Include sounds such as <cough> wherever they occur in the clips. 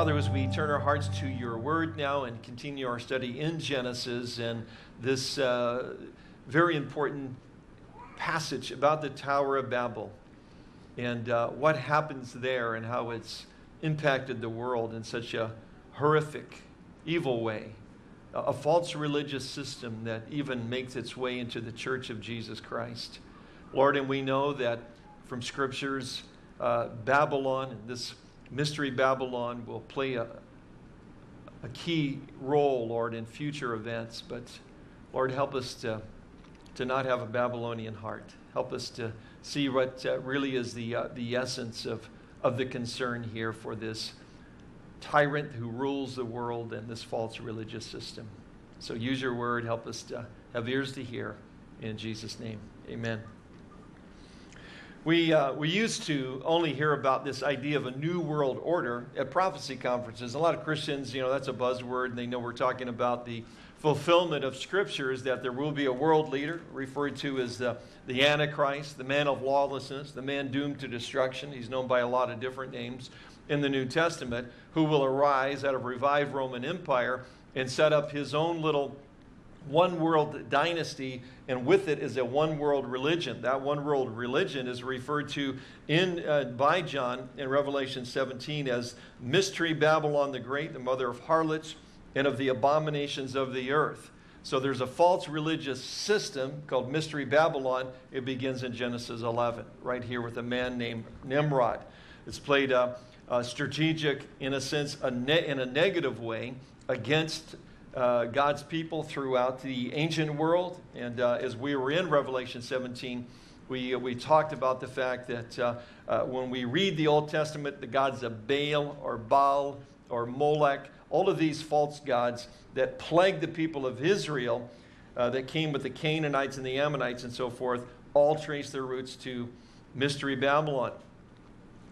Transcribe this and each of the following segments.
Father, as we turn our hearts to your word now and continue our study in Genesis and this uh, very important passage about the Tower of Babel and uh, what happens there and how it's impacted the world in such a horrific, evil way. A false religious system that even makes its way into the church of Jesus Christ. Lord, and we know that from scriptures, uh, Babylon this Mystery Babylon will play a, a key role, Lord, in future events. But Lord, help us to, to not have a Babylonian heart. Help us to see what uh, really is the, uh, the essence of, of the concern here for this tyrant who rules the world and this false religious system. So use your word. Help us to have ears to hear. In Jesus' name, amen. We, uh, we used to only hear about this idea of a new world order at prophecy conferences. A lot of Christians, you know, that's a buzzword, and they know we're talking about the fulfillment of Scripture is that there will be a world leader referred to as the, the Antichrist, the man of lawlessness, the man doomed to destruction. He's known by a lot of different names in the New Testament, who will arise out of revived Roman Empire and set up his own little one world dynasty, and with it is a one world religion. That one world religion is referred to in, uh, by John in Revelation 17 as Mystery Babylon the Great, the mother of harlots and of the abominations of the earth. So there's a false religious system called Mystery Babylon. It begins in Genesis 11, right here with a man named Nimrod. It's played a, strategic, in a sense, a ne- in a negative way against uh, God's people throughout the ancient world. And uh, as we were in Revelation 17, we, uh, we talked about the fact that uh, when we read the Old Testament, the gods of Baal or Baal or Molech, all of these false gods that plagued the people of Israel, that came with the Canaanites and the Ammonites and so forth, all trace their roots to Mystery Babylon.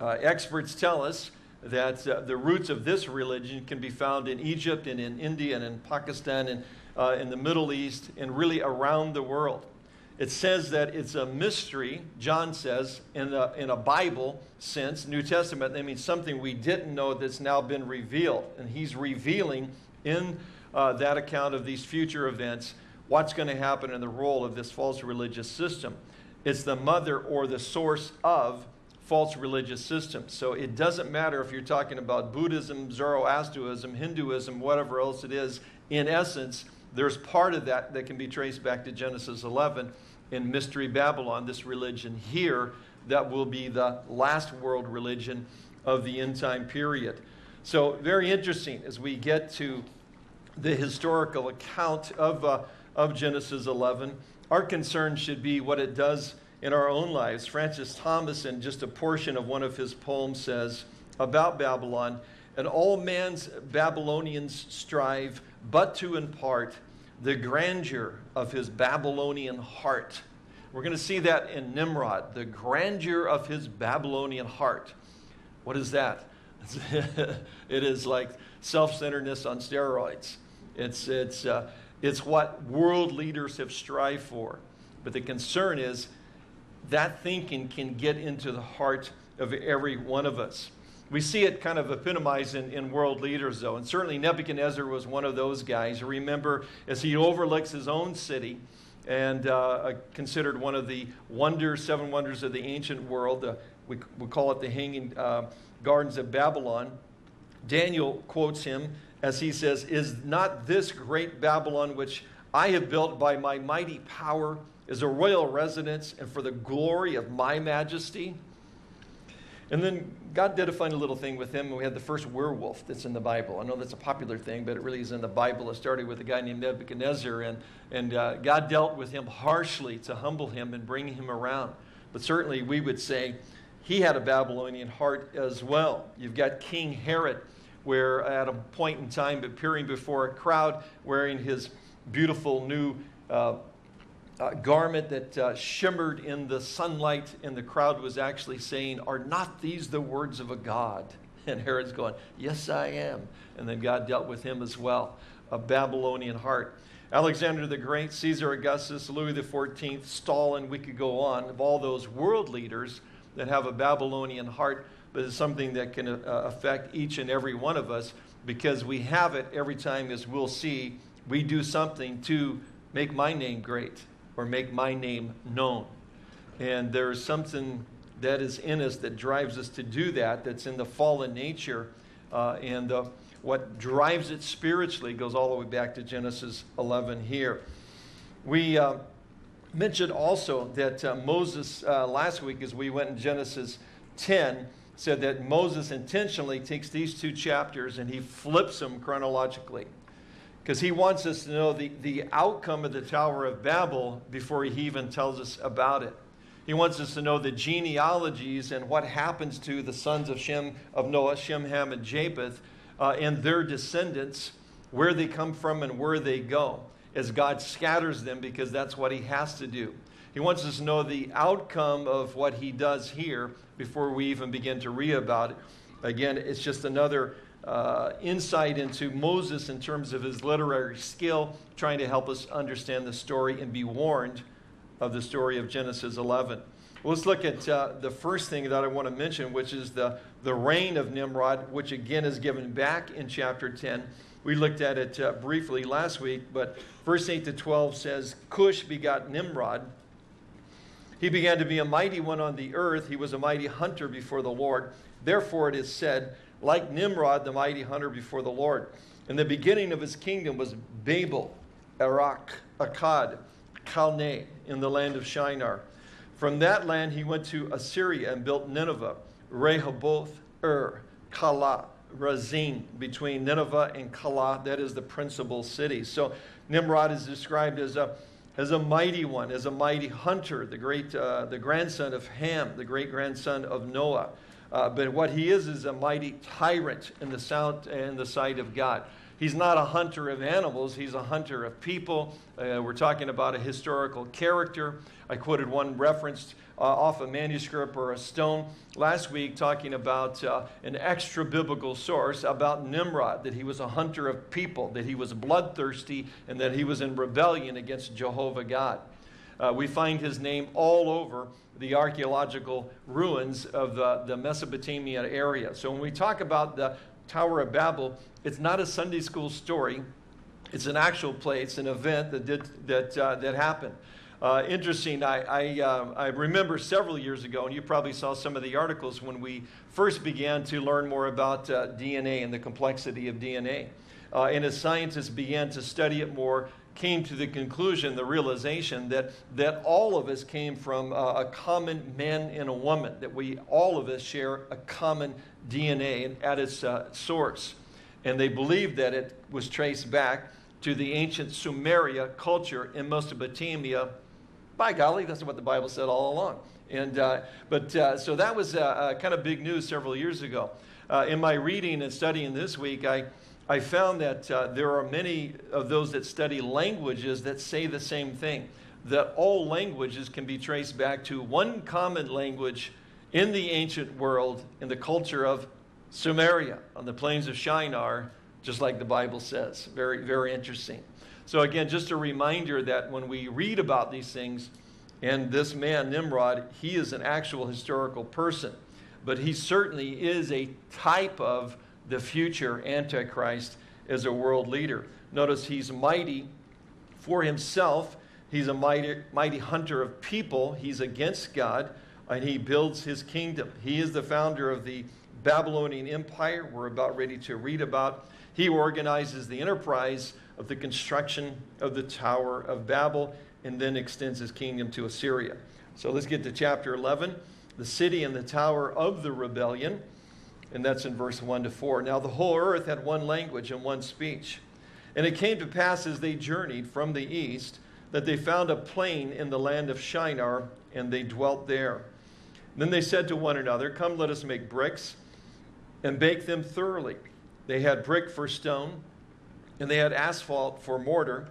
experts tell us that uh, the roots of this religion can be found in Egypt and in India and in Pakistan and uh, in the Middle East and really around the world. It says that it's a mystery, John says, in a, in a Bible sense, New Testament. That means something we didn't know that's now been revealed. And he's revealing in uh, that account of these future events what's going to happen in the role of this false religious system. It's the mother or the source of false religious systems. So it doesn't matter if you're talking about Buddhism, Zoroastrianism, Hinduism, whatever else it is. In essence, there's part of that that can be traced back to Genesis 11 in Mystery Babylon, this religion here that will be the last world religion of the end time period. So, very interesting as we get to the historical account of, uh, of Genesis 11. Our concern should be what it does in our own lives. Francis Thompson, in just a portion of one of his poems, says about Babylon, and all man's Babylonians strive but to impart the grandeur of his Babylonian heart. We're going to see that in Nimrod, the grandeur of his Babylonian heart. What is that? <laughs> it is like self centeredness on steroids. It's, it's, uh, it's what world leaders have strived for. But the concern is that thinking can get into the heart of every one of us. We see it kind of epitomized in, in world leaders, though, and certainly Nebuchadnezzar was one of those guys. Remember, as he overlooks his own city and uh, considered one of the wonders, seven wonders of the ancient world, uh, we, we call it the Hanging uh, Gardens of Babylon. Daniel quotes him as he says, Is not this great Babylon which I have built by my mighty power? Is a royal residence and for the glory of my majesty. And then God did a funny little thing with him. and We had the first werewolf that's in the Bible. I know that's a popular thing, but it really is in the Bible. It started with a guy named Nebuchadnezzar, and, and uh, God dealt with him harshly to humble him and bring him around. But certainly we would say he had a Babylonian heart as well. You've got King Herod, where at a point in time appearing before a crowd wearing his beautiful new uh, uh, garment that uh, shimmered in the sunlight, and the crowd was actually saying, Are not these the words of a God? <laughs> And Herod's going, Yes, I am. And then God dealt with him as well, a Babylonian heart. Alexander the Great, Caesar Augustus, Louis XIV, Stalin, we could go on, of all those world leaders that have a Babylonian heart but it's something that can uh, affect each and every one of us because we have it every time, as we'll see, we do something to make my name great or make my name known. And there's something that is in us that drives us to do that, that's in the fallen nature. Uh, and uh, what drives it spiritually goes all the way back to Genesis 11 here. We uh, mentioned also that uh, Moses, uh, last week, as we went in Genesis 10, said that Moses intentionally takes these two chapters and he flips them chronologically because he wants us to know the, the outcome of the Tower of Babel before he even tells us about it. He wants us to know the genealogies and what happens to the sons of Shem, of Noah, Shem, Ham, and Japheth, uh, and their descendants, where they come from and where they go, as God scatters them because that's what he has to do. He wants us to know the outcome of what he does here before we even begin to read about it. Again, it's just another uh, insight into Moses in terms of his literary skill, trying to help us understand the story and be warned of the story of Genesis 11. Well, let's look at uh, the first thing that I want to mention, which is the, the reign of Nimrod, which again is given back in chapter 10. We looked at it uh, briefly last week, but verse 8 to 12 says Cush begot Nimrod. He began to be a mighty one on the earth. He was a mighty hunter before the Lord. Therefore, it is said, like Nimrod, the mighty hunter before the Lord. And the beginning of his kingdom was Babel, Erech, Akkad, Calneh, in the land of Shinar. From that land he went to Assyria and built Nineveh, Rehoboth, Ur, Calah, Resen, between Nineveh and Calah. That is the principal city. So Nimrod is described as a as a mighty one, as a mighty hunter, the great, uh, the grandson of Ham, the great grandson of Noah. Uh, but what he is is a mighty tyrant in the, sound, in the sight of God. He's not a hunter of animals, he's a hunter of people. Uh, we're talking about a historical character. I quoted one reference uh, off a manuscript or a stone last week talking about uh, an extra biblical source about Nimrod, that he was a hunter of people, that he was bloodthirsty, and that he was in rebellion against Jehovah God. Uh, we find his name all over the archaeological ruins of the, the Mesopotamia area. So when we talk about the Tower of Babel, it's not a Sunday school story. It's an actual place, an event that, did, that, uh, that happened. Uh, interesting, I, I, uh, I, remember several years ago, and you probably saw some of the articles when we first began to learn more about uh, DNA and the complexity of DNA. Uh, and as scientists began to study it more, came to the conclusion, the realization that, that all of us came from a common man and a woman, that we all of us share a common DNA at its uh, source. And they believed that it was traced back to the ancient Sumeria culture in Mesopotamia. By golly, that's what the Bible said all along. And, uh, but uh, so that was uh, uh, kind of big news several years ago. in my reading and studying this week, I, I found that uh, there are many of those that study languages that say the same thing that all languages can be traced back to one common language in the ancient world, in the culture of Sumeria, on the plains of Shinar, just like the Bible says. Very, very interesting. So, again, just a reminder that when we read about these things, and this man, Nimrod, he is an actual historical person, but he certainly is a type of the future Antichrist as a world leader. Notice he's mighty for himself. He's a mighty, mighty hunter of people. He's against God, and he builds his kingdom. He is the founder of the Babylonian Empire, we're about ready to read about. He organizes the enterprise of the construction of the Tower of Babel and then extends his kingdom to Assyria. So let's get to chapter 11 the city and the tower of the rebellion. And that's in verse 1 to 4. Now the whole earth had one language and one speech. And it came to pass as they journeyed from the east that they found a plain in the land of Shinar, and they dwelt there. Then they said to one another, Come, let us make bricks and bake them thoroughly. They had brick for stone, and they had asphalt for mortar.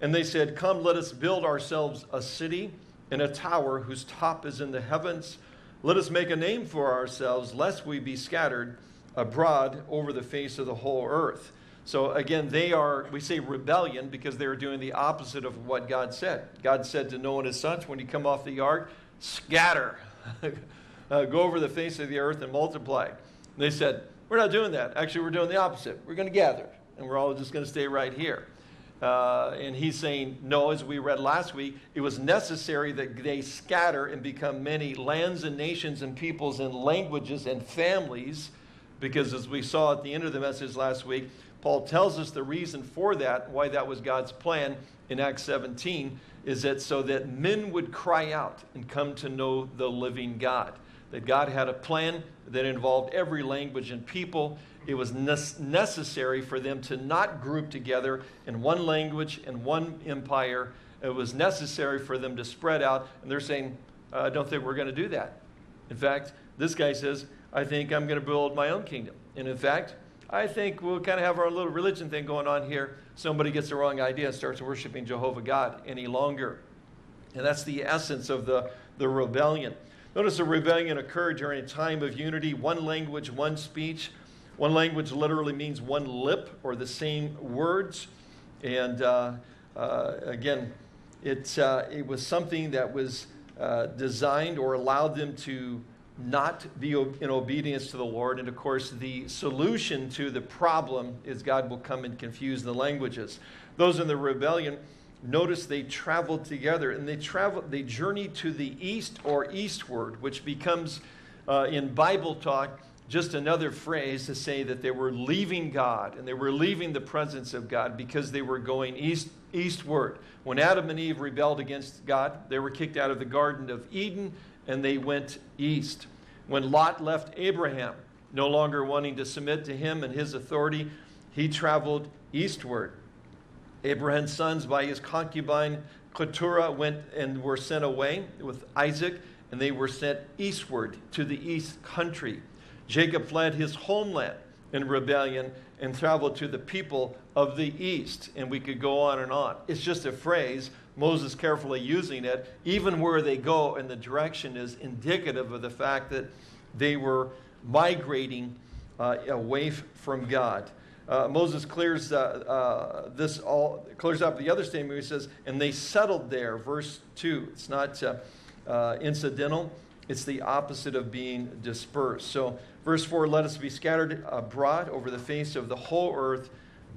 And they said, Come, let us build ourselves a city and a tower whose top is in the heavens let us make a name for ourselves, lest we be scattered abroad over the face of the whole earth. So again, they are, we say rebellion because they are doing the opposite of what God said. God said to Noah and his sons, when you come off the ark, scatter. <laughs> uh, go over the face of the earth and multiply. They said, We're not doing that. Actually, we're doing the opposite. We're going to gather, and we're all just going to stay right here. Uh, and he's saying, no, as we read last week, it was necessary that they scatter and become many lands and nations and peoples and languages and families, because as we saw at the end of the message last week, Paul tells us the reason for that, why that was God's plan in Acts 17, is that so that men would cry out and come to know the living God. That God had a plan that involved every language and people, it was necessary for them to not group together in one language and one empire. It was necessary for them to spread out. And they're saying, uh, I don't think we're going to do that. In fact, this guy says, I think I'm going to build my own kingdom. And in fact, I think we'll kind of have our little religion thing going on here. Somebody gets the wrong idea and starts worshiping Jehovah God any longer. And that's the essence of the, the rebellion. Notice the rebellion occurred during a time of unity, one language, one speech. One language literally means one lip or the same words. And uh, uh, again, it, uh, it was something that was uh, designed or allowed them to not be in obedience to the Lord. And of course, the solution to the problem is God will come and confuse the languages. Those in the rebellion, notice they traveled together and they traveled, they journeyed to the east or eastward, which becomes uh, in Bible talk just another phrase to say that they were leaving God and they were leaving the presence of God because they were going east, eastward. When Adam and Eve rebelled against God, they were kicked out of the Garden of Eden and they went east. When Lot left Abraham, no longer wanting to submit to him and his authority, he traveled eastward. Abraham's sons, by his concubine Keturah, went and were sent away with Isaac, and they were sent eastward to the east country. Jacob fled his homeland in rebellion and traveled to the people of the east. And we could go on and on. It's just a phrase, Moses carefully using it. Even where they go and the direction is indicative of the fact that they were migrating uh, away from God. Uh, Moses clears uh, uh, this all clears up the other statement. He says, "And they settled there." Verse two. It's not uh, uh, incidental. It's the opposite of being dispersed. So Verse 4 Let us be scattered abroad over the face of the whole earth.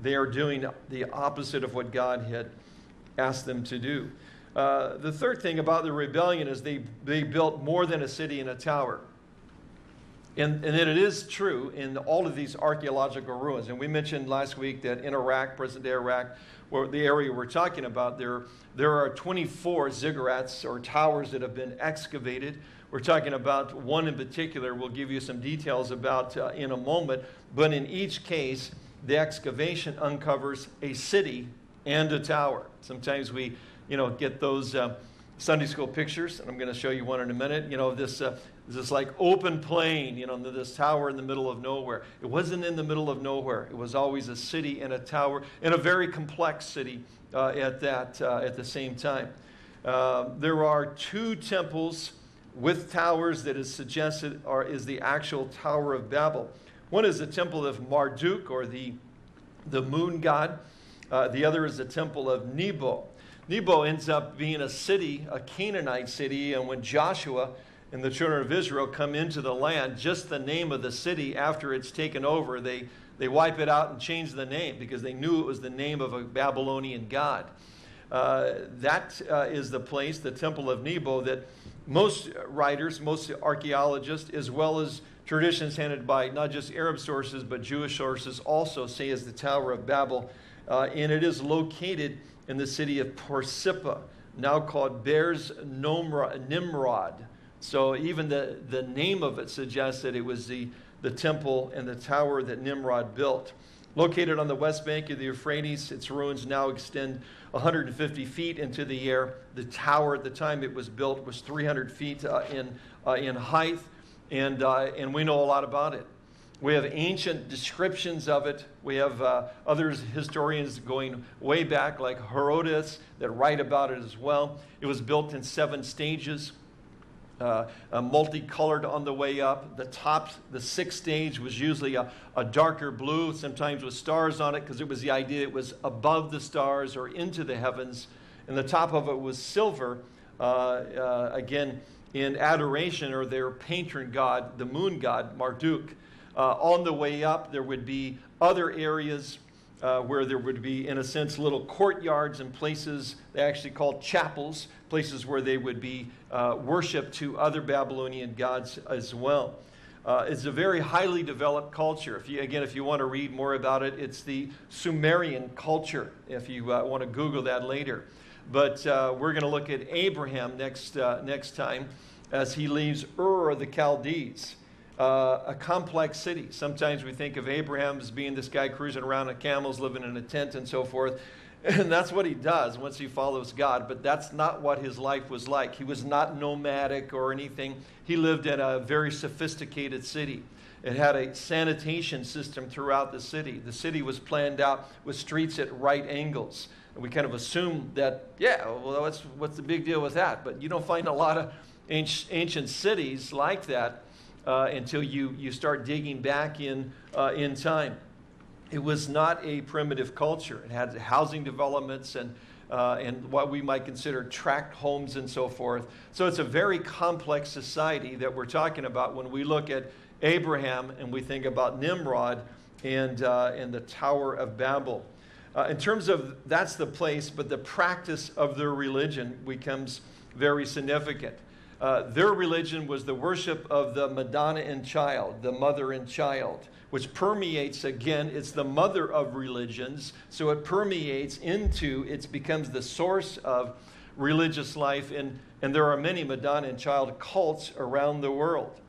They are doing the opposite of what God had asked them to do. Uh, the third thing about the rebellion is they, they built more than a city and a tower. And, and it is true in all of these archaeological ruins. And we mentioned last week that in Iraq, present day Iraq, where the area we're talking about, there, there are 24 ziggurats or towers that have been excavated. We're talking about one in particular. We'll give you some details about uh, in a moment. But in each case, the excavation uncovers a city and a tower. Sometimes we, you know, get those uh, Sunday school pictures, and I'm going to show you one in a minute. You know, this uh, this like open plain, you know, this tower in the middle of nowhere. It wasn't in the middle of nowhere. It was always a city and a tower, and a very complex city uh, at that uh, at the same time. Uh, there are two temples with towers that is suggested are, is the actual Tower of Babel. One is the temple of Marduk, or the, the moon god. Uh, the other is the temple of Nebo. Nebo ends up being a city, a Canaanite city, and when Joshua and the children of Israel come into the land, just the name of the city after it's taken over, they, they wipe it out and change the name because they knew it was the name of a Babylonian god. Uh, that uh, is the place, the temple of Nebo, that most writers, most archaeologists, as well as traditions handed by not just Arab sources but Jewish sources, also say is the Tower of Babel. Uh, and it is located in the city of Borsippa, now called Birs Nimrod. So even the, the name of it suggests that it was the, the temple and the tower that Nimrod built. Located on the west bank of the Euphrates, its ruins now extend 150 feet into the air. The tower at the time it was built was 300 feet uh, in, uh, in height, and, uh, and we know a lot about it. We have ancient descriptions of it. We have uh, other historians going way back, like Herodotus, that write about it as well. It was built in seven stages uh, uh, multicolored on the way up. The top, the sixth stage was usually a, a darker blue, sometimes with stars on it, because it was the idea it was above the stars or into the heavens. And the top of it was silver, uh, uh again, in adoration or their patron god, the moon god, Marduk. Uh, on the way up, there would be other areas uh, where there would be, in a sense, little courtyards and places they actually called chapels, places where they would be uh, worshiped to other Babylonian gods as well. Uh, it's a very highly developed culture. If you, again, if you want to read more about it, it's the Sumerian culture, if you uh, want to Google that later. But uh, we're going to look at Abraham next, uh, next time as he leaves Ur of the Chaldees uh, a complex city. Sometimes we think of Abraham as being this guy cruising around on camels, living in a tent, and so forth. <laughs> And that's what he does once he follows God. But that's not what his life was like. He was not nomadic or anything. He lived in a very sophisticated city. It had a sanitation system throughout the city. The city was planned out with streets at right angles. And we kind of assume that, yeah, well, what's, what's the big deal with that? But you don't find a lot of ancient cities like that uh, until you, you start digging back in, uh, in time. It was not a primitive culture. It had housing developments and, uh, and what we might consider tract homes and so forth. So it's a very complex society that we're talking about when we look at Abraham and we think about Nimrod and, uh, and the Tower of Babel. Uh, in terms of that's the place, but the practice of their religion becomes very significant. Uh, their religion was the worship of the Madonna and child, the mother and child, which permeates again, it's the mother of religions, so it permeates into, it becomes the source of religious life, and, and there are many Madonna and child cults around the world.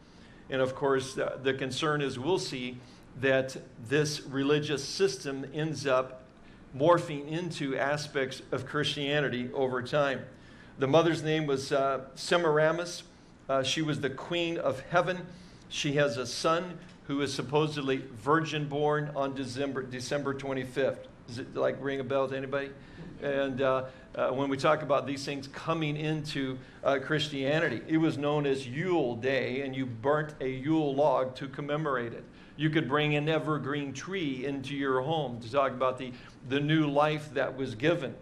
And of course, the, the concern is we'll see that this religious system ends up morphing into aspects of Christianity over time. The mother's name was uh, Semiramis. Uh, she was the queen of heaven. She has a son who is supposedly virgin born on December, December 25th. Does it like ring a bell to anybody? And uh, uh, when we talk about these things coming into uh, Christianity, it was known as Yule Day, and you burnt a Yule log to commemorate it. You could bring an evergreen tree into your home to talk about the, the new life that was given.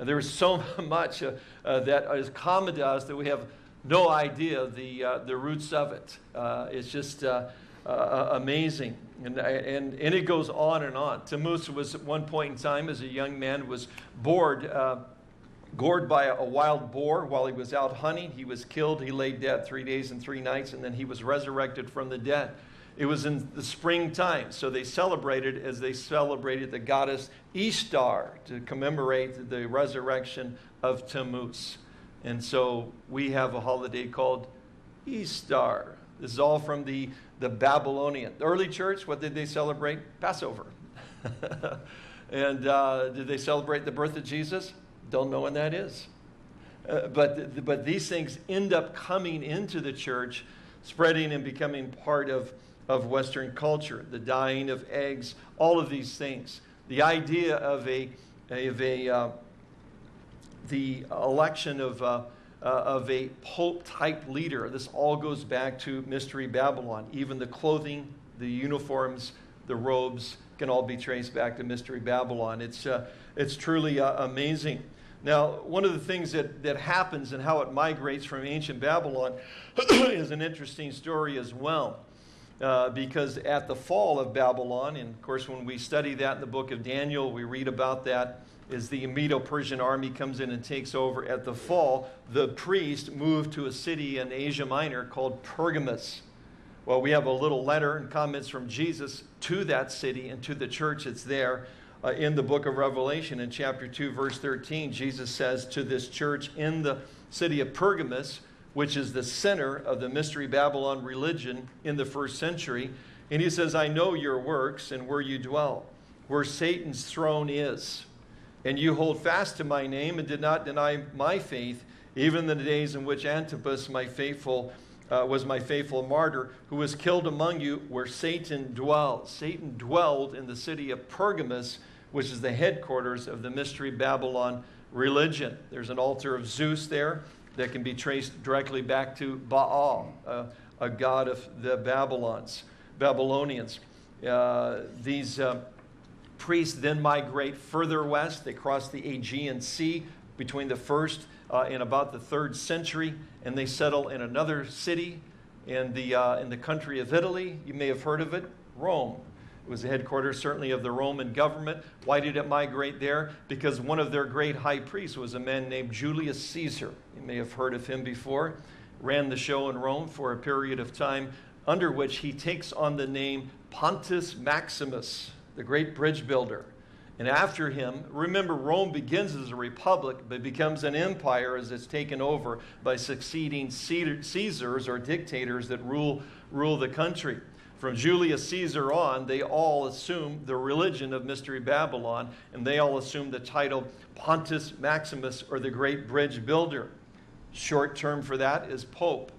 There is so <laughs> much uh, uh, that is common to us that we have no idea the, uh, the roots of it. Uh, it's just uh, uh, amazing. And, and, and it goes on and on. Tammuz was at one point in time, as a young man, was bored, gored by a, a wild boar while he was out hunting. He was killed. He lay dead three days and three nights, and then he was resurrected from the dead. It was in the springtime, so they celebrated as they celebrated the goddess Ishtar to commemorate the resurrection of Tammuz. And so we have a holiday called Easter. This is all from the, the Babylonian. The early church, what did they celebrate? Passover. <laughs> and uh, did they celebrate the birth of Jesus? Don't know when that is. Uh, but, but these things end up coming into the church, spreading and becoming part of of Western culture, the dyeing of eggs, all of these things. The idea of a, of a uh, the election of, uh, uh, of a pope type leader. This all goes back to Mystery Babylon. Even the clothing, the uniforms, the robes can all be traced back to Mystery Babylon. It's, uh, it's truly uh, amazing. Now, one of the things that, that happens and how it migrates from ancient Babylon <coughs> is an interesting story as well. Uh, because at the fall of Babylon, and of course, when we study that in the book of Daniel, we read about that as the Medo Persian army comes in and takes over. At the fall, the priest moved to a city in Asia Minor called Pergamus. Well, we have a little letter and comments from Jesus to that city and to the church that's there. Uh, in the book of Revelation, in chapter 2, verse 13, Jesus says to this church in the city of Pergamus, which is the center of the Mystery Babylon religion in the first century. And he says, I know your works and where you dwell, where Satan's throne is. And you hold fast to my name and did not deny my faith, even in the days in which Antipas, my faithful, uh, was my faithful martyr, who was killed among you where Satan dwells. Satan dwelled in the city of Pergamus, which is the headquarters of the Mystery Babylon religion. There's an altar of Zeus there that can be traced directly back to Baal, uh, a god of the Babylons, Babylonians. Uh, these uh, priests then migrate further west. They cross the Aegean Sea, between the first uh, and about the third century, and they settle in another city in the, uh, in the country of Italy. You may have heard of it, Rome. It was the headquarters, certainly, of the Roman government. Why did it migrate there? Because one of their great high priests was a man named Julius Caesar. You may have heard of him before. Ran the show in Rome for a period of time, under which he takes on the name Pontus Maximus, the great bridge builder. And after him, remember, Rome begins as a republic, but becomes an empire as it's taken over by succeeding Caesars or dictators that rule, rule the country. From Julius Caesar on, they all assume the religion of Mystery Babylon, and they all assume the title Pontus Maximus or the Great Bridge Builder. Short term for that is Pope.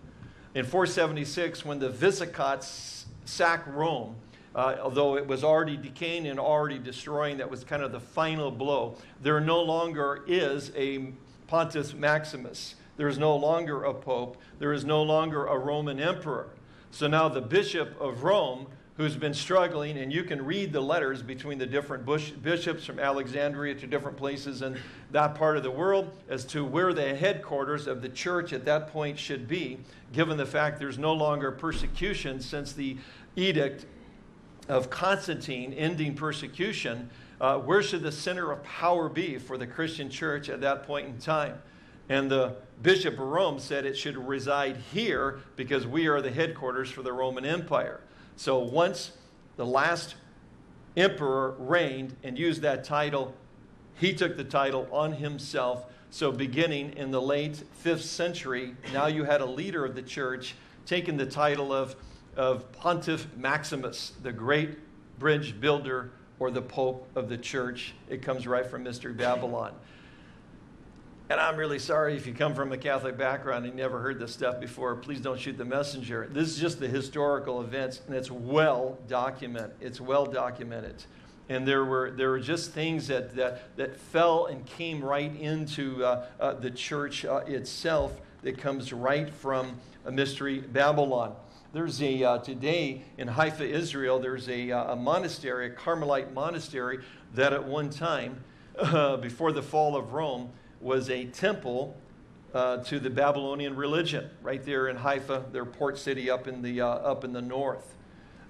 In 476, when the Visigoths sack Rome, uh, although it was already decaying and already destroying, that was kind of the final blow. There no longer is a Pontus Maximus. There is no longer a pope. There is no longer a Roman emperor. So now the Bishop of Rome, who's been struggling, and you can read the letters between the different bishops from Alexandria to different places in that part of the world as to where the headquarters of the church at that point should be, given the fact there's no longer persecution since the edict of Constantine ending persecution. Uh, where should the center of power be for the Christian church at that point in time? And the Bishop of Rome said it should reside here because we are the headquarters for the Roman Empire. So once the last emperor reigned and used that title, he took the title on himself. So beginning in the late 5th century, now you had a leader of the church taking the title of, of Pontiff Maximus, the great bridge builder or the Pope of the church. It comes right from Mystery Babylon. And I'm really sorry if you come from a Catholic background and never heard this stuff before. Please don't shoot the messenger. This is just the historical events, and it's well documented. It's well documented. And there were, there were just things that, that, that fell and came right into uh, uh, the church uh, itself that comes right from a mystery Babylon. There's a, uh, today in Haifa, Israel, there's a, uh, a monastery, a Carmelite monastery, that at one time, <laughs> before the fall of Rome, was a temple uh, to the Babylonian religion, right there in Haifa, their port city up in the, uh, up in the north.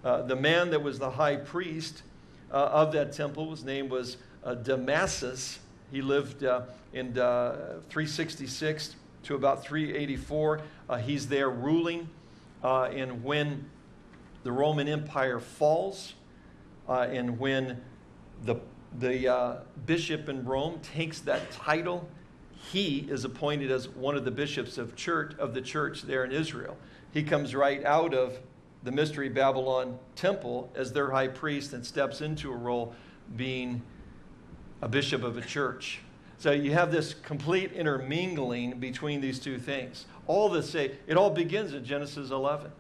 Uh, the man that was the high priest uh, of that temple, his name was uh, Damasus. He lived uh, in 366 to about 384. he's there ruling. and when the Roman Empire falls, and when the, the bishop in Rome takes that title he is appointed as one of the bishops of church of the church there in Israel. He comes right out of the mystery Babylon temple as their high priest and steps into a role being a bishop of a church. So you have this complete intermingling between these two things. All this say it all begins in Genesis 11.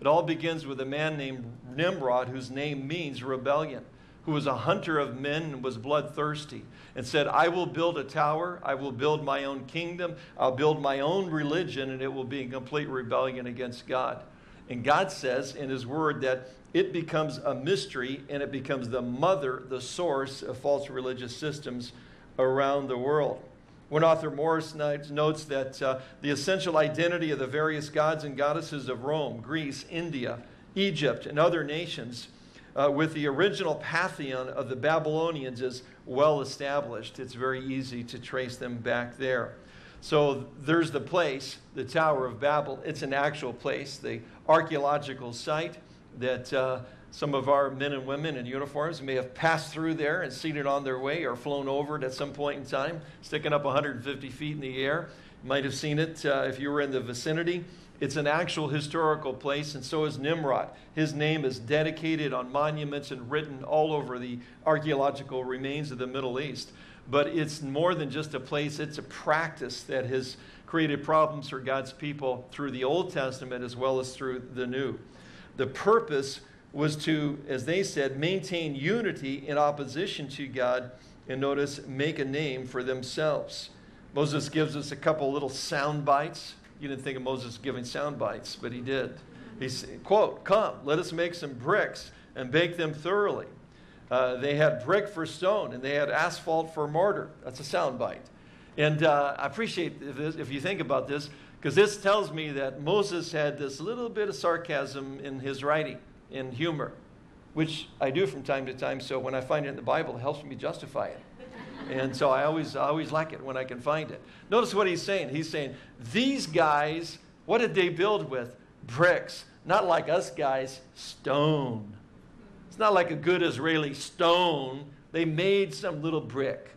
It all begins with a man named Nimrod whose name means rebellion who was a hunter of men and was bloodthirsty, and said, I will build a tower, I will build my own kingdom, I'll build my own religion, and it will be in complete rebellion against God. And God says in His Word that it becomes a mystery and it becomes the mother, the source of false religious systems around the world. One author Morris notes that uh, the essential identity of the various gods and goddesses of Rome, Greece, India, Egypt, and other nations uh, with the original pantheon of the Babylonians is well established. It's very easy to trace them back there. So there's the place, the Tower of Babel. It's an actual place, the archaeological site that uh, some of our men and women in uniforms may have passed through there and seen it on their way or flown over it at some point in time, sticking up 150 feet in the air. You might have seen it uh, if you were in the vicinity. It's an actual historical place, and so is Nimrod. His name is dedicated on monuments and written all over the archaeological remains of the Middle East. But it's more than just a place, it's a practice that has created problems for God's people through the Old Testament as well as through the New. The purpose was to, as they said, maintain unity in opposition to God and notice, make a name for themselves. Moses gives us a couple little sound bites you didn't think of Moses giving sound bites, but he did. He said, quote, come, let us make some bricks and bake them thoroughly. Uh, they had brick for stone and they had asphalt for mortar. That's a sound bite. And uh, I appreciate this, if you think about this, because this tells me that Moses had this little bit of sarcasm in his writing, in humor, which I do from time to time. So when I find it in the Bible, it helps me justify it. And so I always, I always like it when I can find it. Notice what he's saying. He's saying, these guys, what did they build with? Bricks. Not like us guys, stone. It's not like a good Israeli stone. They made some little brick.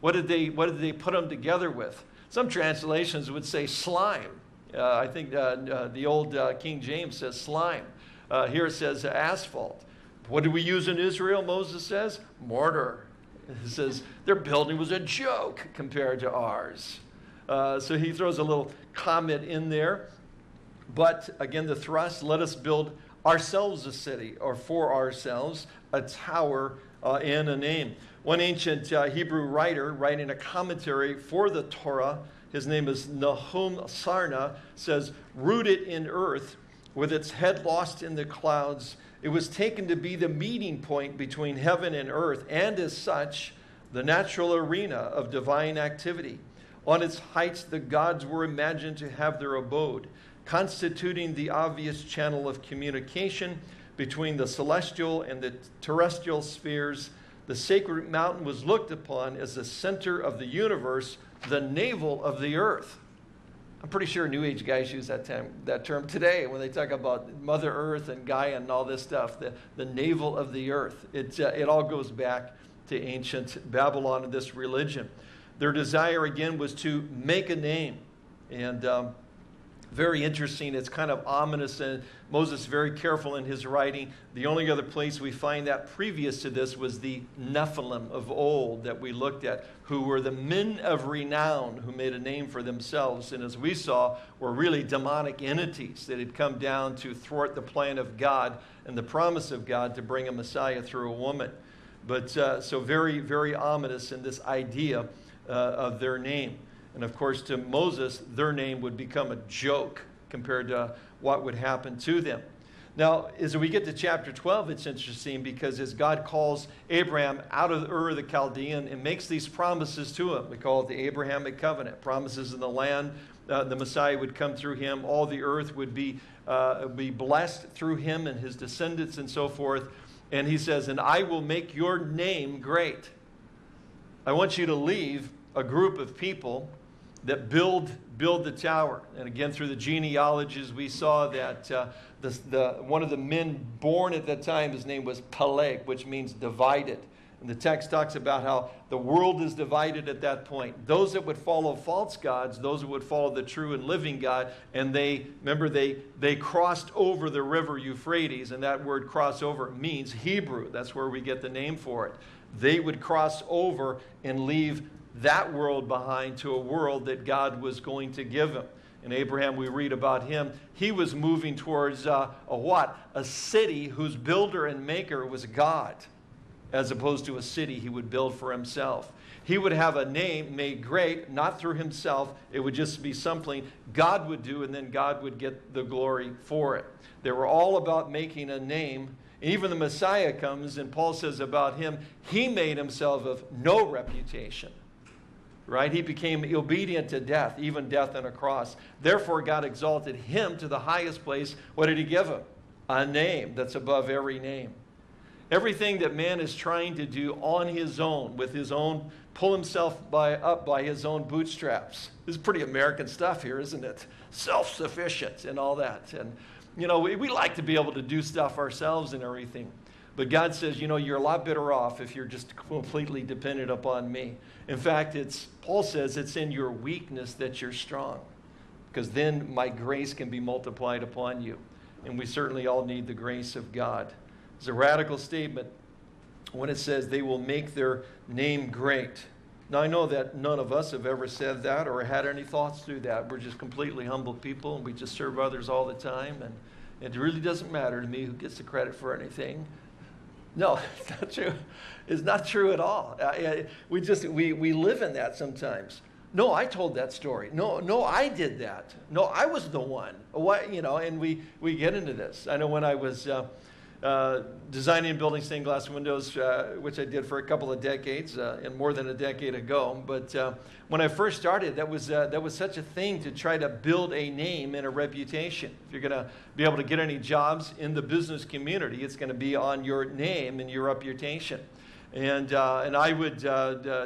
What did they, what did they put them together with? Some translations would say slime. Uh, I think uh, uh, the old uh, King James says slime. Uh, here it says asphalt. What do we use in Israel, Moses says? Mortar. It says their building was a joke compared to ours. Uh, so he throws a little comment in there. But again, the thrust let us build ourselves a city, or for ourselves, a tower uh, and a name. One ancient uh, Hebrew writer, writing a commentary for the Torah, his name is Nahum Sarna, says, Rooted in earth, with its head lost in the clouds, it was taken to be the meeting point between heaven and earth, and as such, the natural arena of divine activity. On its heights, the gods were imagined to have their abode constituting the obvious channel of communication between the celestial and the terrestrial spheres. The sacred mountain was looked upon as the center of the universe, the navel of the earth. I'm pretty sure New Age guys use that, term, that term today when they talk about Mother Earth and Gaia and all this stuff, the, the navel of the earth. It, uh, it all goes back to ancient Babylon and this religion. Their desire, again, was to make a name. And um, very interesting. It's kind of ominous, and Moses very careful in his writing. The only other place we find that previous to this was the Nephilim of old that we looked at, who were the men of renown who made a name for themselves, and as we saw, were really demonic entities that had come down to thwart the plan of God and the promise of God to bring a Messiah through a woman. But uh, so very, very ominous in this idea uh, of their name. And of course, to Moses, their name would become a joke compared to what would happen to them. Now, as we get to chapter 12, it's interesting because as God calls Abraham out of Ur the Chaldean and makes these promises to him, we call it the Abrahamic covenant promises in the land, uh, the Messiah would come through him, all the earth would be, uh, be blessed through him and his descendants and so forth. And he says, And I will make your name great. I want you to leave a group of people that build, build the tower. And again, through the genealogies, we saw that uh, the, the, one of the men born at that time, his name was Peleg, which means divided. And the text talks about how the world is divided at that point. Those that would follow false gods, those that would follow the true and living God, and they, remember, they, they crossed over the river Euphrates, and that word cross over means Hebrew. That's where we get the name for it. They would cross over and leave that world behind to a world that God was going to give him. In Abraham, we read about him. He was moving towards uh, a what? A city whose builder and maker was God, as opposed to a city he would build for himself. He would have a name made great, not through himself. It would just be something God would do, and then God would get the glory for it. They were all about making a name. Even the Messiah comes, and Paul says about him, he made himself of no reputation right? He became obedient to death, even death on a cross. Therefore, God exalted him to the highest place. What did he give him? A name that's above every name. Everything that man is trying to do on his own, with his own, pull himself by, up by his own bootstraps. This is pretty American stuff here, isn't it? Self sufficient and all that. And, you know, we, we like to be able to do stuff ourselves and everything. But God says, you know, you're a lot better off if you're just completely dependent upon me. In fact, it's Paul says it's in your weakness that you're strong. Because then my grace can be multiplied upon you. And we certainly all need the grace of God. It's a radical statement when it says they will make their name great. Now, I know that none of us have ever said that or had any thoughts through that. We're just completely humble people and we just serve others all the time. And it really doesn't matter to me who gets the credit for anything. No, <laughs> it's not true. It's not true at all. we just we, we live in that sometimes. No, I told that story. No, no, I did that. No, I was the one. What you know? And we we get into this. I know when I was uh, uh, designing and building stained glass windows, uh, which I did for a couple of decades uh, and more than a decade ago. But uh, when I first started, that was, uh, that was such a thing to try to build a name and a reputation. If you're going to be able to get any jobs in the business community, it's going to be on your name and your reputation. And, and I would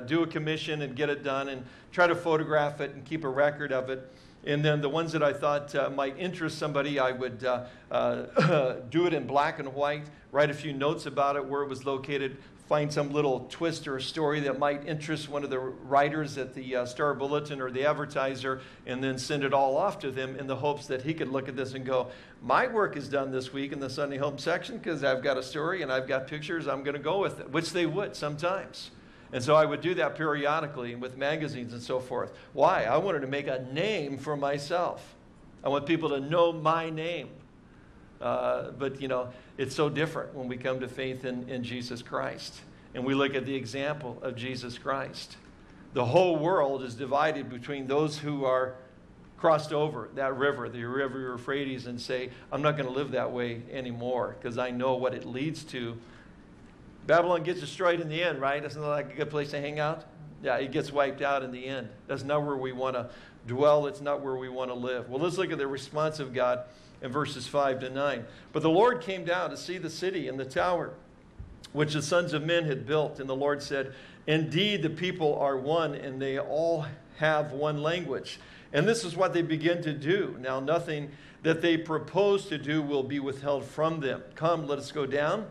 do a commission and get it done and try to photograph it and keep a record of it. And then the ones that I thought uh, might interest somebody, I would uh, uh, <laughs> do it in black and white, write a few notes about it, where it was located, find some little twist or story that might interest one of the writers at the uh, Star Bulletin or the advertiser, and then send it all off to them in the hopes that he could look at this and go, My work is done this week in the Sunday Home section because I've got a story and I've got pictures, I'm going to go with it, which they would sometimes. And so I would do that periodically with magazines and so forth. Why? I wanted to make a name for myself. I want people to know my name. Uh, but, you know, it's so different when we come to faith in, in Jesus Christ and we look at the example of Jesus Christ. The whole world is divided between those who are crossed over that river, the river Euphrates, and say, I'm not going to live that way anymore because I know what it leads to Babylon gets destroyed in the end, right? Isn't that like a good place to hang out? Yeah, it gets wiped out in the end. That's not where we want to dwell. It's not where we want to live. Well, let's look at the response of God in verses 5 to 9. But the Lord came down to see the city and the tower which the sons of men had built. And the Lord said, Indeed, the people are one, and they all have one language. And this is what they begin to do. Now, nothing that they propose to do will be withheld from them. Come, let us go down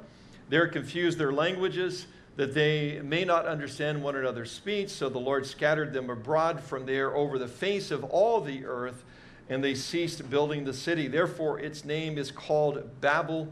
they're confused their languages, that they may not understand one another's speech. So the Lord scattered them abroad from there over the face of all the earth, and they ceased building the city. Therefore, its name is called Babel,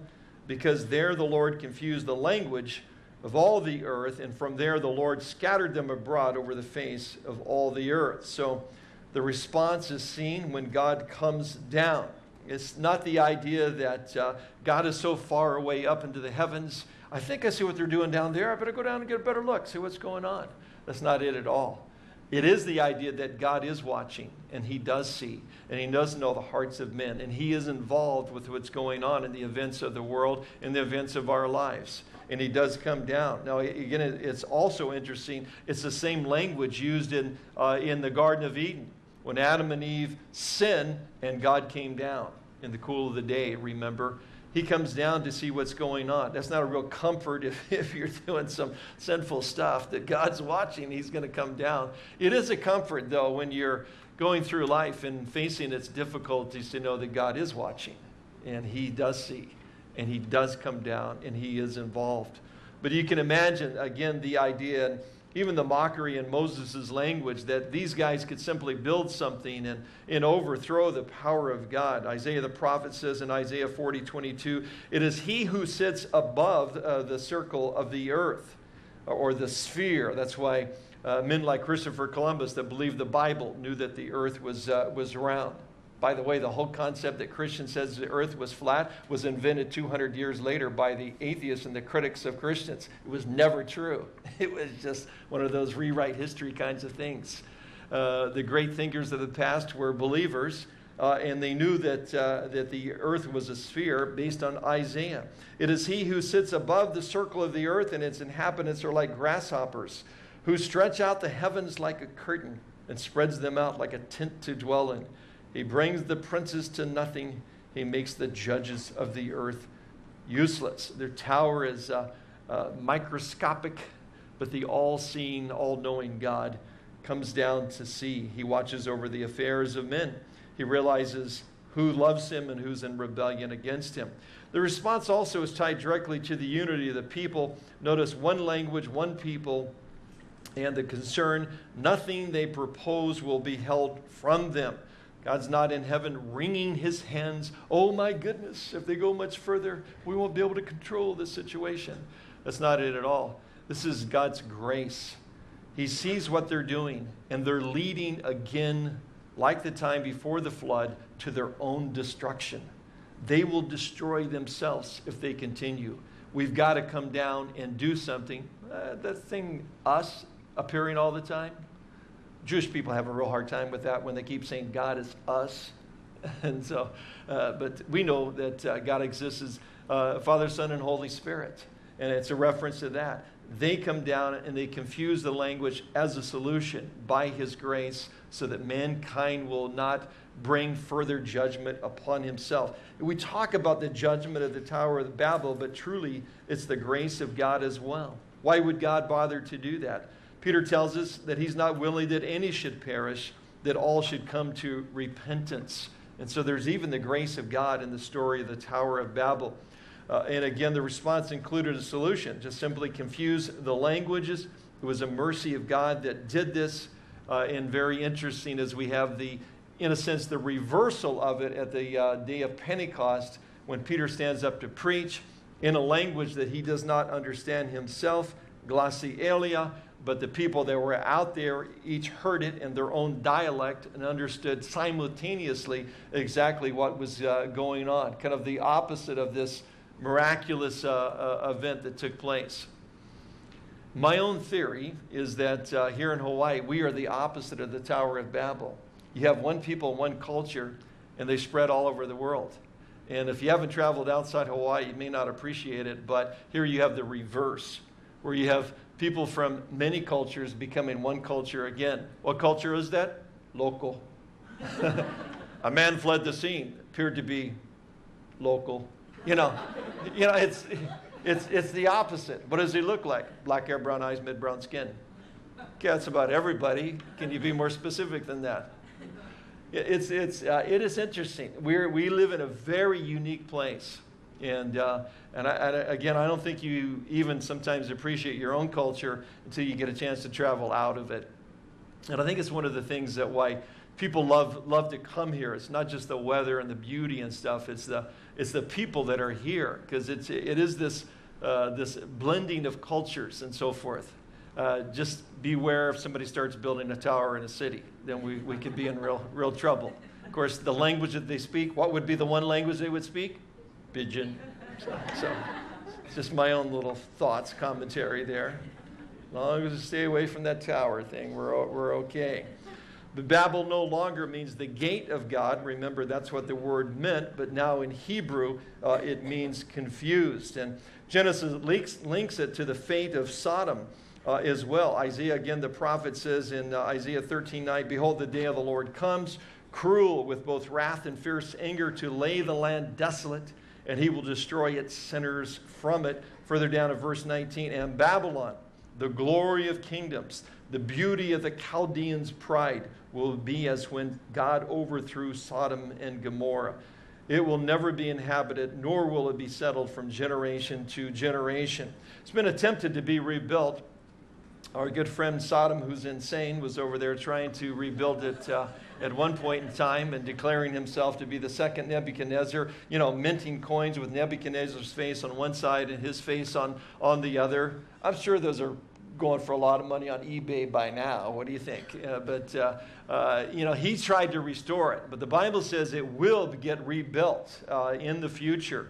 because there the Lord confused the language of all the earth, and from there the Lord scattered them abroad over the face of all the earth. So the response is seen when God comes down. It's not the idea that uh, God is so far away up into the heavens. I think I see what they're doing down there. I better go down and get a better look, see what's going on. That's not it at all. It is the idea that God is watching and He does see and He does know the hearts of men and He is involved with what's going on in the events of the world and the events of our lives. And He does come down. Now, again, it's also interesting. It's the same language used in, uh, in the Garden of Eden when Adam and Eve sin and God came down in the cool of the day, remember? He comes down to see what's going on. That's not a real comfort if, <laughs> if you're doing some sinful stuff that God's watching, He's going to come down. It is a comfort, though, when you're going through life and facing its difficulties to know that God is watching and He does see and He does come down and He is involved. But you can imagine, again, the idea even the mockery in Moses' language that these guys could simply build something and, and overthrow the power of God. Isaiah the prophet says in Isaiah 40 22, it is he who sits above uh, the circle of the earth or the sphere. That's why uh, men like Christopher Columbus that believed the Bible knew that the earth was, uh, was round. By the way, the whole concept that Christian says the earth was flat was invented 200 years later by the atheists and the critics of Christians. It was never true. <laughs> It was just one of those rewrite history kinds of things. Uh, the great thinkers of the past were believers, uh, and they knew that, uh, that the earth was a sphere based on Isaiah. It is he who sits above the circle of the earth, and its inhabitants are like grasshoppers, who stretch out the heavens like a curtain and spreads them out like a tent to dwell in. He brings the princes to nothing. He makes the judges of the earth useless. Their tower is uh, uh, microscopic, but the all seeing, all knowing God comes down to see. He watches over the affairs of men. He realizes who loves him and who's in rebellion against him. The response also is tied directly to the unity of the people. Notice one language, one people, and the concern nothing they propose will be held from them. God's not in heaven wringing his hands. Oh my goodness, if they go much further, we won't be able to control the situation. That's not it at all. This is God's grace. He sees what they're doing, and they're leading again, like the time before the flood, to their own destruction. They will destroy themselves if they continue. We've got to come down and do something. Uh, that thing, us, appearing all the time, Jewish people have a real hard time with that when they keep saying God is us. <laughs> And so, uh, but we know that uh, God exists as uh, Father, Son, and Holy Spirit. And it's a reference to that. They come down and they confuse the language as a solution by His grace so that mankind will not bring further judgment upon himself. We talk about the judgment of the Tower of Babel, but truly it's the grace of God as well. Why would God bother to do that? Peter tells us that he's not willing that any should perish, that all should come to repentance. And so there's even the grace of God in the story of the Tower of Babel. Uh, and again, the response included a solution just simply confuse the languages. It was a mercy of God that did this. Uh, and very interesting as we have the, in a sense, the reversal of it at the uh, day of Pentecost when Peter stands up to preach in a language that he does not understand himself, glossolalia, but the people that were out there each heard it in their own dialect and understood simultaneously exactly what was uh, going on. Kind of the opposite of this miraculous uh, uh, event that took place. My own theory is that uh, here in Hawaii, we are the opposite of the Tower of Babel. You have one people, one culture, and they spread all over the world. And if you haven't traveled outside Hawaii, you may not appreciate it, but here you have the reverse, where you have people from many cultures becoming one culture again. What culture is that? Local. <laughs> a man fled the scene, appeared to be local. You know, you know, it's, it's, it's the opposite. What does he look like? Black hair, brown eyes, mid brown skin. Okay, that's about everybody. Can you be more specific than that? It's, it's, uh, it is interesting. We're, we live in a very unique place. And, uh, and, I, and again, I don't think you even sometimes appreciate your own culture until you get a chance to travel out of it. And I think it's one of the things that why people love, love to come here. It's not just the weather and the beauty and stuff, it's the, it's the people that are here because it's, it is this, uh, this blending of cultures and so forth. Uh, just beware if somebody starts building a tower in a city, then we, we could be in real, real trouble. Of course, the language that they speak, what would be the one language they would speak? Pidgin. So, so just my own little thoughts, commentary there. As long as we stay away from that tower thing, we're, we're okay. Babel no longer means the gate of God. Remember, that's what the word meant, but now in Hebrew, uh, it means confused. And Genesis links, links it to the fate of Sodom. Uh, as well. Isaiah, again, the prophet says in uh, Isaiah 13 9, Behold, the day of the Lord comes, cruel with both wrath and fierce anger, to lay the land desolate, and he will destroy its sinners from it. Further down in verse 19, and Babylon, the glory of kingdoms, the beauty of the Chaldeans' pride, will be as when God overthrew Sodom and Gomorrah. It will never be inhabited, nor will it be settled from generation to generation. It's been attempted to be rebuilt. Our good friend Saddam Hussein, was over there trying to rebuild it uh, at one point in time and declaring himself to be the second Nebuchadnezzar, you know, minting coins with Nebuchadnezzar's face on one side and his face on, on the other. I'm sure those are going for a lot of money on eBay by now. What do you think? Uh, but, uh, uh, you know, he tried to restore it. But the Bible says it will get rebuilt uh, in the future.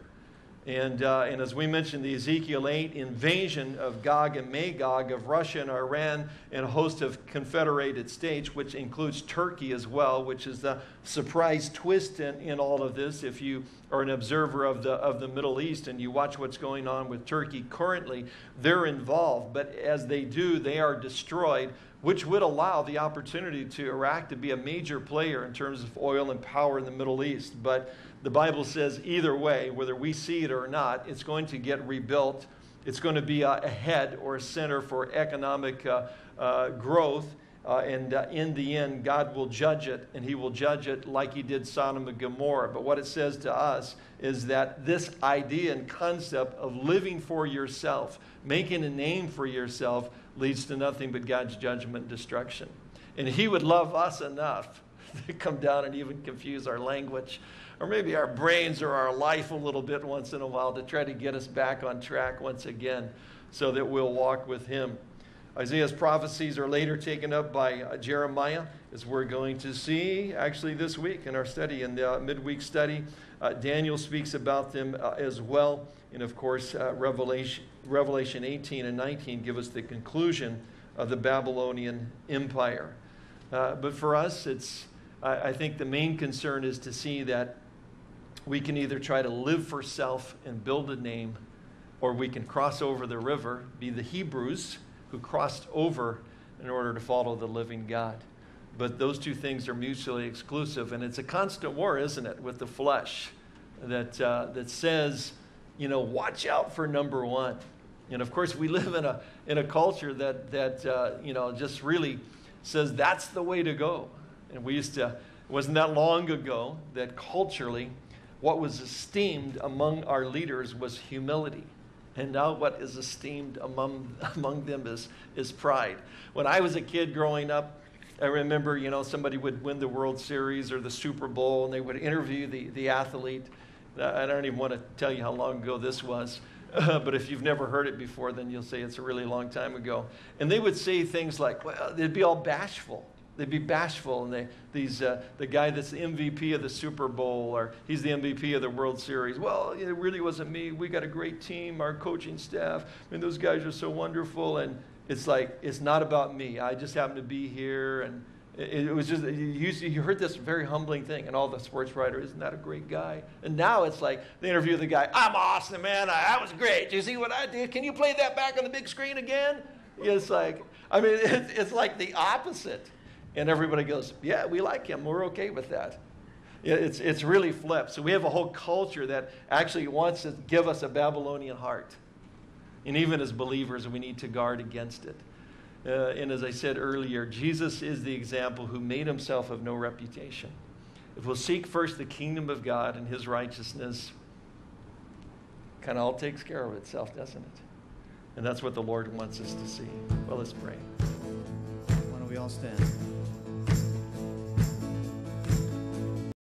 And, uh, and as we mentioned, the Ezekiel 8 invasion of Gog and Magog of Russia and Iran and a host of confederated states, which includes Turkey as well, which is the surprise twist in, in all of this. If you are an observer of the, of the Middle East and you watch what's going on with Turkey currently, they're involved. But as they do, they are destroyed, which would allow the opportunity to Iraq to be a major player in terms of oil and power in the Middle East. But the Bible says either way, whether we see it or not, it's going to get rebuilt. It's going to be a, a head or a center for economic uh, uh, growth. Uh, and uh, in the end, God will judge it, and He will judge it like He did Sodom and Gomorrah. But what it says to us is that this idea and concept of living for yourself, making a name for yourself, leads to nothing but God's judgment and destruction. And He would love us enough <laughs> to come down and even confuse our language or maybe our brains or our life a little bit once in a while to try to get us back on track once again so that we'll walk with Him. Isaiah's prophecies are later taken up by uh, Jeremiah, as we're going to see actually this week in our study, in the uh, midweek study. Uh, Daniel speaks about them uh, as well. And of course, uh, Revelation, Revelation 18 and 19 give us the conclusion of the Babylonian Empire. Uh, but for us, it's, I, I think the main concern is to see that we can either try to live for self and build a name, or we can cross over the river, be the Hebrews who crossed over in order to follow the living God. But those two things are mutually exclusive, and it's a constant war, isn't it, with the flesh that, uh, that says, you know, watch out for number one. And of course, we <laughs> live in a, in a culture that, that uh, you know, just really says that's the way to go. And we used to, it wasn't that long ago that culturally, what was esteemed among our leaders was humility. And now what is esteemed among, <laughs> among them is, is pride. When I was a kid growing up, I remember, you know, somebody would win the World Series or the Super Bowl, and they would interview the, the athlete. I don't even want to tell you how long ago this was. Uh, <laughs> but if you've never heard it before, then you'll say it's a really long time ago. And they would say things like, well, they'd be all bashful. They'd be bashful, and they, these, uh, the guy that's the MVP of the Super Bowl, or he's the MVP of the World Series. Well, it really wasn't me. We got a great team, our coaching staff, I mean, those guys are so wonderful. And it's like, it's not about me. I just happen to be here, and it, it was just, you, you heard this very humbling thing, and all the sports writer, isn't that a great guy? And now it's like, they interview the guy, I'm awesome, man. I, that was great. Do you see what I did? Can you play that back on the big screen again? It's like, I mean, <laughs> it, it's like the opposite. And everybody goes, yeah, we like him. We're okay with that. It's, it's really flipped. So we have a whole culture that actually wants to give us a Babylonian heart. And even as believers, we need to guard against it. Uh, and as I said earlier, Jesus is the example who made himself of no reputation. If we'll seek first the kingdom of God and his righteousness, kind of all takes care of itself, doesn't it? And that's what the Lord wants us to see. Well, let's pray. Why don't we all stand?